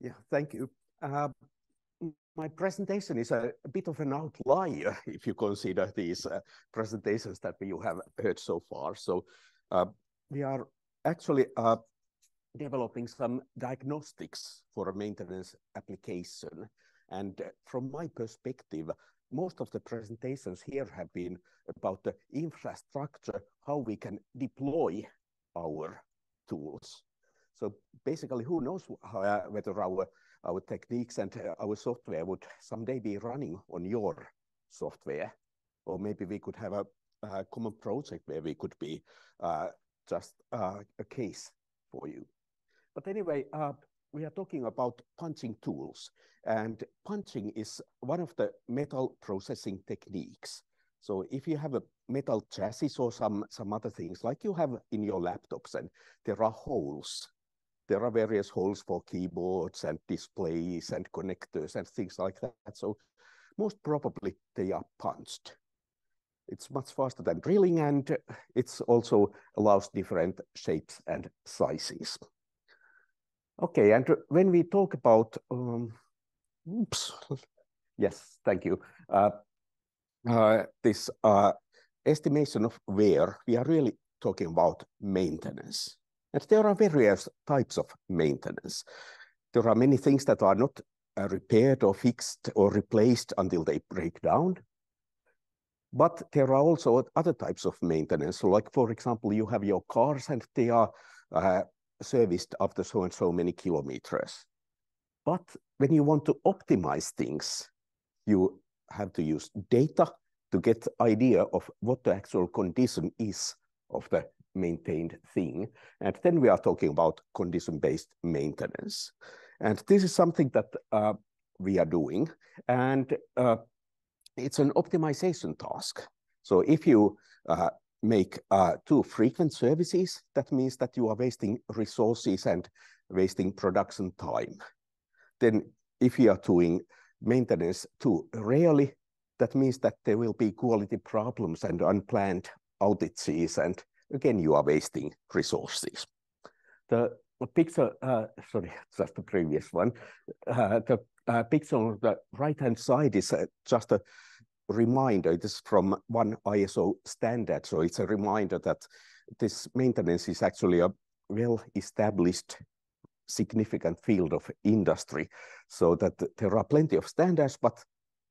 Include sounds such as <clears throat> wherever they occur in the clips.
Yeah, thank you. Uh, my presentation is a, a, bit of an outlier <laughs> if you consider these uh, presentations that you have heard so far. So uh, we are actually uh, developing some diagnostics for a maintenance application. And uh, from my perspective, most of the presentations here have been about the infrastructure, how we can deploy our tools. So basically, who knows how, uh, whether our, our techniques and uh, our software would someday be running on your software, or maybe we could have a, a common project where we could be uh, just a case for you. But anyway, we are talking about punching tools, and punching is one of the metal processing techniques. So if you have a metal chassis or some, some other things like you have in your laptops and there are holes, there are various holes for keyboards and displays and connectors and things like that. So most probably they are punched. It's much faster than drilling and it also allows different shapes and sizes. Okay, and when we talk about, um, oops, <laughs> yes, thank you. Uh, uh, this uh, estimation of wear, we are really talking about maintenance. And there are various types of maintenance. There are many things that are not uh, repaired or fixed or replaced until they break down. But there are also other types of maintenance. So like, for example, you have your cars and they are uh, serviced after so and so many kilometers. But when you want to optimize things, you have to use data to get idea of what the actual condition is of the maintained thing. And then we are talking about condition-based maintenance. And this is something that uh, we are doing. And uh, it's an optimization task. So if you uh, make uh, too frequent services, that means that you are wasting resources and wasting production time. Then if you are doing maintenance too rarely, that means that there will be quality problems and unplanned outages, and again, you are wasting resources. The picture, uh, sorry, <laughs> just the previous one. Uh, the uh, picture on the right-hand side is uh, just a reminder. It is from one ISO standard, so it's a reminder that this maintenance is actually a well-established significant field of industry so that there are plenty of standards, but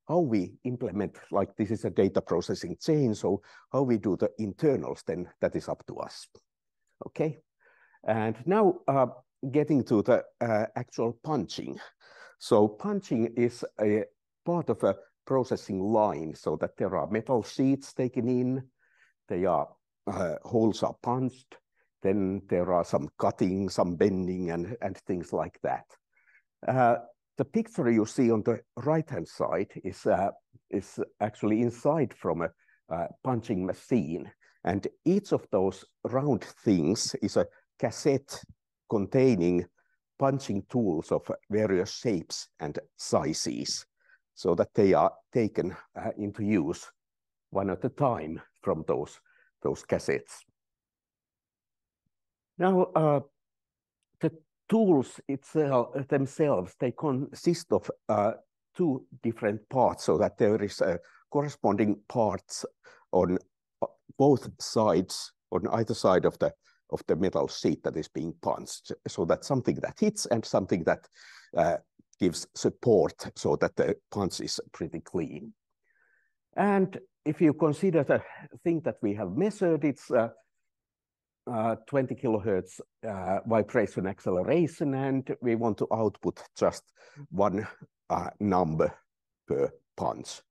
how we implement, like this is a data processing chain, so how we do the internals, then that is up to us. Okay, and now uh, getting to the uh, actual punching. So punching is a part of a processing line so that there are metal sheets taken in, they are uh, holes are punched, then there are some cutting, some bending and, and things like that. The picture you see on the right-hand side is, uh, is actually inside from a uh, punching machine. And each of those round things is a cassette containing punching tools of various shapes and sizes so that they are taken uh, into use one at a time from those, those cassettes. Now, uh, the tools itself themselves, they consist of uh, two different parts so that there is a corresponding parts on uh, both sides, on either side of the of the metal sheet that is being punched. So that's something that hits and something that uh, gives support so that the punch is pretty clean. And if you consider the thing that we have measured, it's uh, uh, 20 kilohertz uh, vibration acceleration, and we want to output just one uh, number per punch.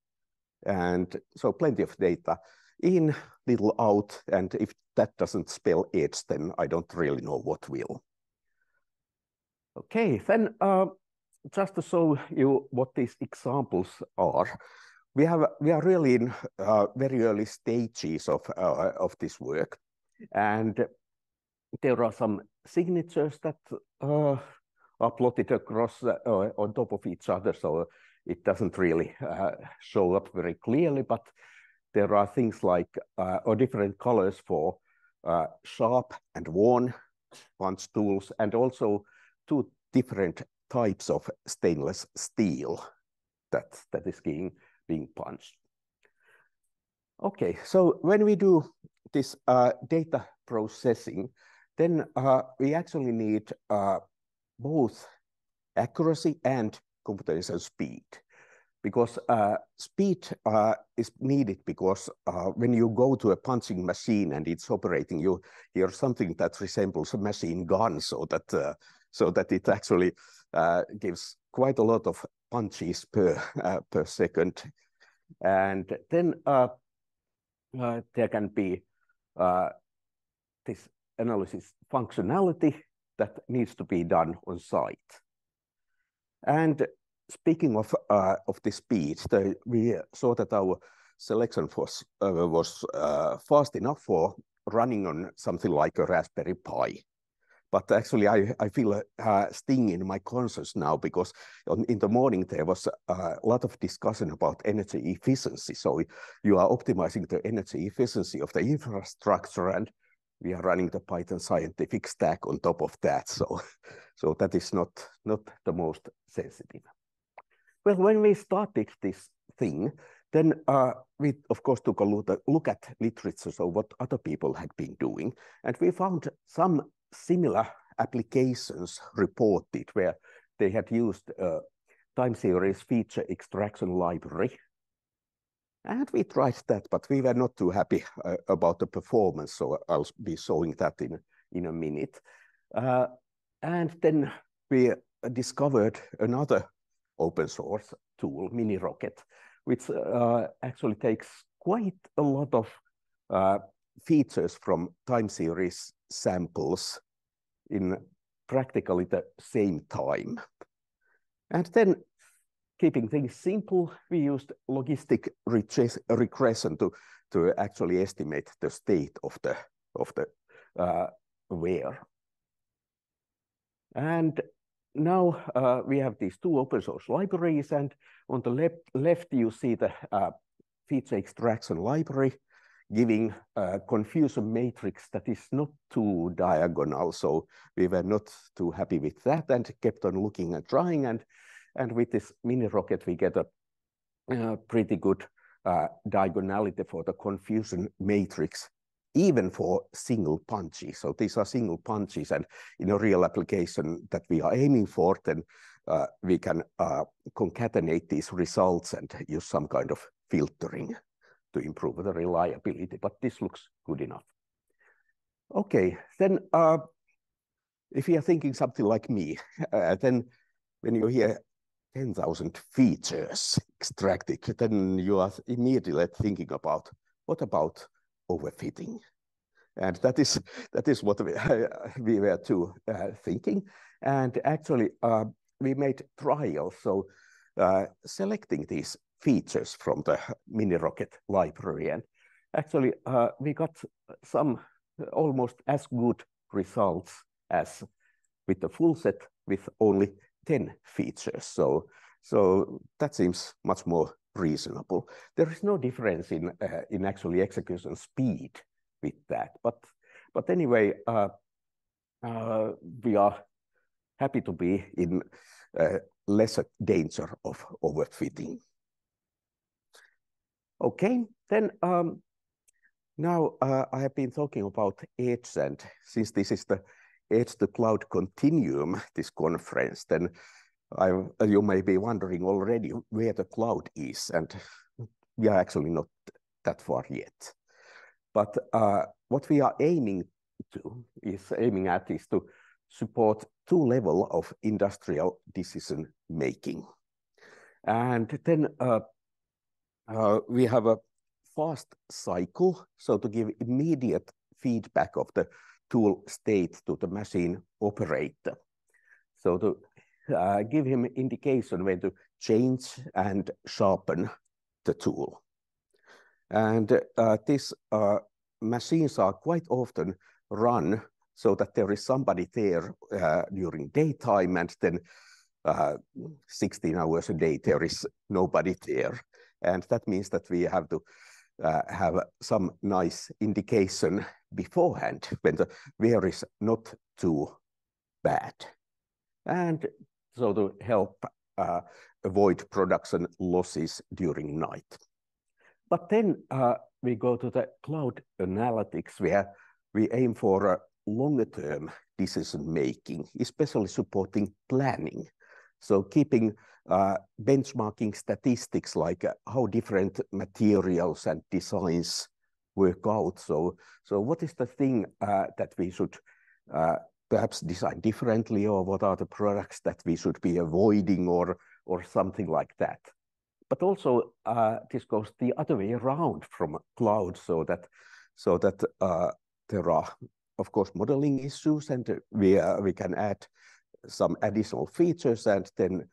And so plenty of data in, little out, and if that doesn't spell edge, then I don't really know what will. Okay, then uh, just to show you what these examples are, we have we are really in uh, very early stages of uh, of this work, and there are some signatures that uh, are plotted across uh, on top of each other, so it doesn't really uh, show up very clearly. But there are things like uh, or different colors for sharp and worn punch tools, and also two different types of stainless steel that, that is being, being punched. Okay, so when we do this uh, data processing, then uh, we actually need uh, both accuracy and computational speed. Because uh, speed uh, is needed because uh, when you go to a punching machine and it's operating, you hear something that resembles a machine gun, so that so that it actually gives quite a lot of punches per per second, and then there can be this analysis functionality that needs to be done on site. And speaking of uh, of the speed, the, we saw that our selection was uh, was uh, fast enough for running on something like a Raspberry Pi. But actually, I, I feel a, a sting in my conscience now because on, in the morning there was a lot of discussion about energy efficiency. So you are optimizing the energy efficiency of the infrastructure, and we are running the Python scientific stack on top of that. So, <laughs> so that is not, not the most sensitive. Well, when we started this thing, then uh, we, of course, took a look at literature, so what other people had been doing. And we found some similar applications reported where they had used uh, time series feature extraction library. And we tried that, but we were not too happy uh, about the performance, so I'll be showing that in, in a minute. Uh, and then we discovered another open source tool, MiniRocket, which uh, actually takes quite a lot of uh, features from time series samples in practically the same time. And then keeping things simple, we used logistic regression to, to actually estimate the state of the, of the uh, wear. And now uh, we have these two open source libraries, and on the left, left you see the uh, feature extraction library giving a confusion matrix that is not too diagonal. So we were not too happy with that and kept on looking and trying. And, and with this MiniRocket, we get a, a pretty good uh, diagonality for the confusion matrix even for single punches. So these are single punches, and in a real application that we are aiming for, then uh, we can uh, concatenate these results and use some kind of filtering to improve the reliability, but this looks good enough. Okay, then uh, if you are thinking something like me, <laughs> uh, then when you hear 10,000 features extracted, then you are immediately thinking about what about overfitting. And that is, <laughs> that is what we, <laughs> we were too uh, thinking. And actually, uh, we made trials. So uh, selecting these features from the MiniRocket library. And actually, uh, we got some almost as good results as with the full set with only 10 features. So, so that seems much more reasonable. There is no difference in uh, in actually execution speed with that, but but anyway, uh, uh, we are happy to be in uh, lesser danger of overfitting. Okay, then um, now uh, I have been talking about Edge, and since this is the Edge to Cloud Continuum, this conference, then I, you may be wondering already where the cloud is, and we are actually not that far yet. But uh, what we are aiming to is aiming at is to support two level of industrial decision making. And then uh, uh, we have a fast cycle, so to give immediate feedback of the tool state to the machine operator. So to uh, give him indication when to change and sharpen the tool. And uh, these uh, machines are quite often run so that there is somebody there uh, during daytime and then uh, 16 hours a day there is nobody there. And that means that we have to uh, have some nice indication beforehand when the wear is not too bad. And so to help uh, avoid production losses during night. But then uh, we go to the cloud analytics where we aim for longer term decision making, especially supporting planning. So keeping uh, benchmarking statistics like uh, how different materials and designs work out. So, so what is the thing uh, that we should uh, perhaps design differently, or what are the products that we should be avoiding, or or something like that? But also, uh, this goes the other way around from cloud, so that so that there are, of course, modeling issues, and we we can add some additional features, and then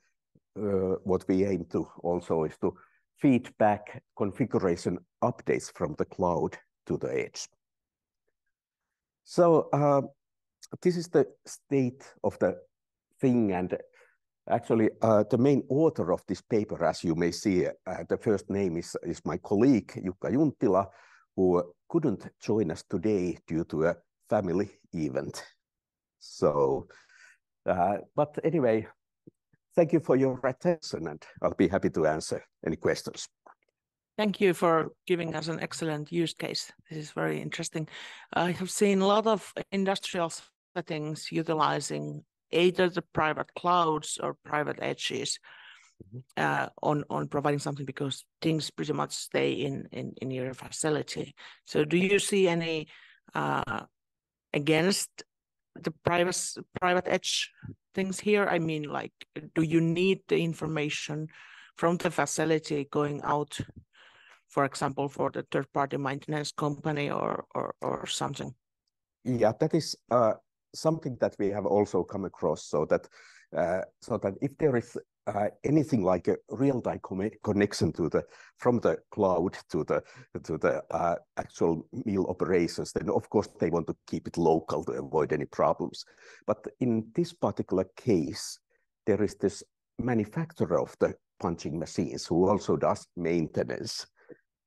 what we aim to also is to feedback configuration updates from the cloud to the edge. So uh, this is the state of the thing. And actually, uh, the main author of this paper, as you may see, uh, the first name is, is my colleague, Jukka Junttila, who couldn't join us today due to a family event. So, uh, but anyway, thank you for your attention, and I'll be happy to answer any questions. Thank you for giving us an excellent use case. This is very interesting. I have seen a lot of industrial settings utilizing either the private clouds or private edges mm-hmm. uh, on on providing something because things pretty much stay in in, in your facility. So, do you see any uh, against the private private edge things here? I mean, like, do you need the information from the facility going out, for example, for the third party maintenance company or or or something? Yeah, that is uh, something that we have also come across. So that uh, so that if there is uh, anything like a real-time connection to the from the cloud to the to the uh, actual mill operations, then of course they want to keep it local to avoid any problems. But in this particular case, there is this manufacturer of the punching machines who also does maintenance,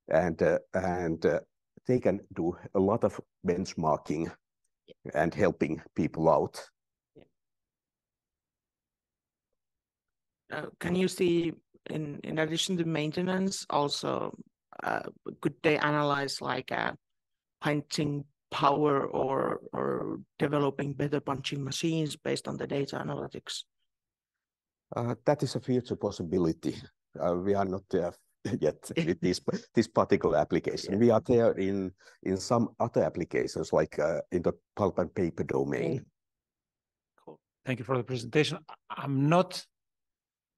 and uh, and uh, they can do a lot of benchmarking and helping people out uh, can you see in in addition to maintenance also uh, could they analyze like a uh, punching power or or developing better punching machines based on the data analytics? Uh, that is a future possibility. Uh, we are not there <laughs> yet <laughs> with this this particular application. Yeah. we are there in in some other applications like uh, in the pulp and paper domain. Cool. Thank you for the presentation. I'm not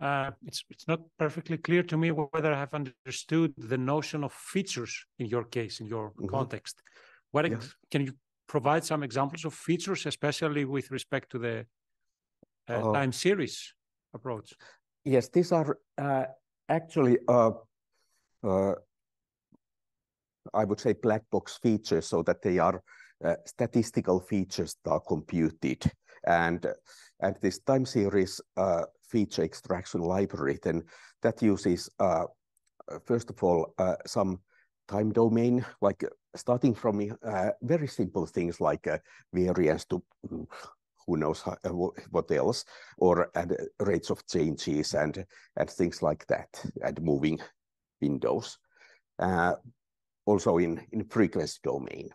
uh, it's it's not perfectly clear to me whether I have understood the notion of features in your case, in your mm -hmm. context. What yeah. can you provide some examples of features, especially with respect to the uh, uh, time series approach? Yes, these are uh, actually uh, uh, I would say black box features, so that they are statistical features that are computed, and and this time series feature extraction library, then that uses, uh, uh, first of all, uh, some time domain, like starting from very simple things like variance to mm, who knows how, what else, or and rates of changes and and things like that, and moving windows. Uh, also in in frequency domain,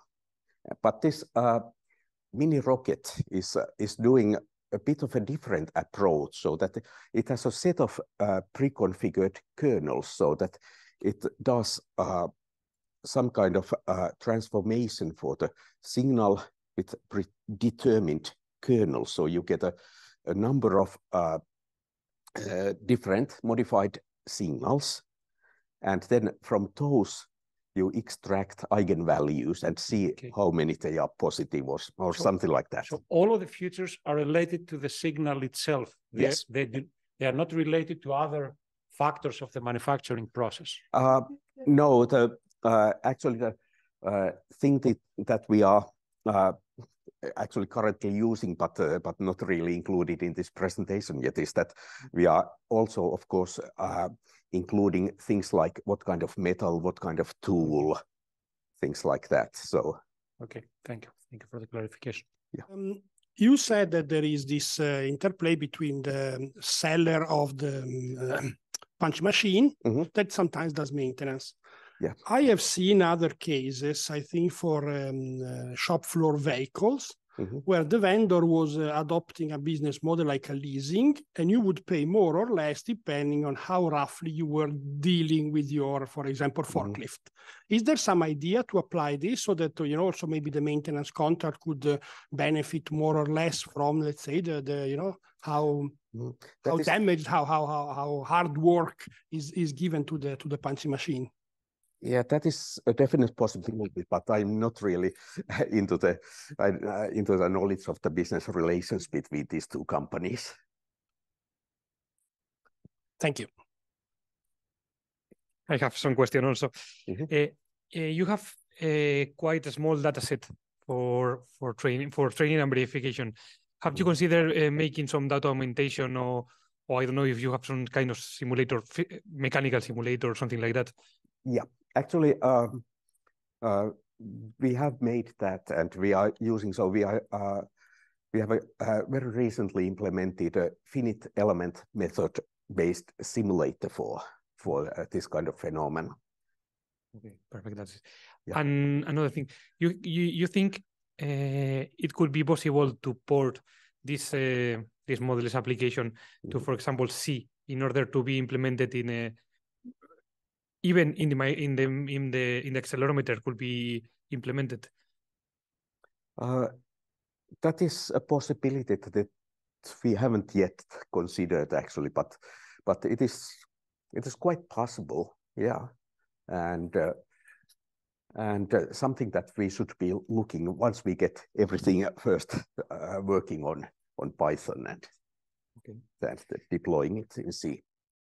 but this uh, MiniRocket is uh, is doing a bit of a different approach so that it has a set of uh, pre-configured kernels so that it does uh, some kind of uh, transformation for the signal with predetermined kernels. So you get a, a number of uh, uh, different modified signals. And then from those, you extract eigenvalues and see okay. how many they are positive or, or so, something like that. So all of the features are related to the signal itself. They, yes. They, do, they are not related to other factors of the manufacturing process. Uh, no, the uh, actually the uh, thing that, that we are uh, actually currently using, but uh, but not really included in this presentation yet, is that we are also, of course, uh, including things like what kind of metal, what kind of tool, things like that. So. Okay, thank you. Thank you for the clarification. Yeah. Um, you said that there is this uh, interplay between the seller of the um, <clears throat> punch machine Mhm. that sometimes does maintenance. Yeah. I have seen other cases, I think, for um, uh, shop floor vehicles, Mhm. where the vendor was uh, adopting a business model like a leasing, and you would pay more or less depending on how roughly you were dealing with your, for example, Mhm. forklift. Is there some idea to apply this so that you know also maybe the maintenance contract could uh, benefit more or less from, let's say, the the you know how Mhm. how damaged, how how how how hard work is is given to the to the punching machine? Yeah, that is a definite possibility, but I'm not really <laughs> into the uh, into the knowledge of the business relations between these two companies. Thank you. I have some question also. Mhm. Uh, uh, you have uh, quite a small data set for for training for training and verification. Have you Mhm. considered uh, making some data augmentation or or I don't know if you have some kind of simulator, mechanical simulator or something like that? Actually, um, uh, we have made that, and we are using. So we are uh, we have a, uh, very recently implemented a finite element method based simulator for for uh, this kind of phenomenon. Okay, perfect. That's it. Yeah. And another thing, you you you think uh, it could be possible to port this uh, this models application to, Mhm. for example, C in order to be implemented in a even in the in the in the in the accelerometer could be implemented. Uh, that is a possibility that we haven't yet considered actually, but but it is it is quite possible, yeah, and uh, and uh, something that we should be looking once we get everything <laughs> first uh, working on on Python and Okay. then deploying it in C.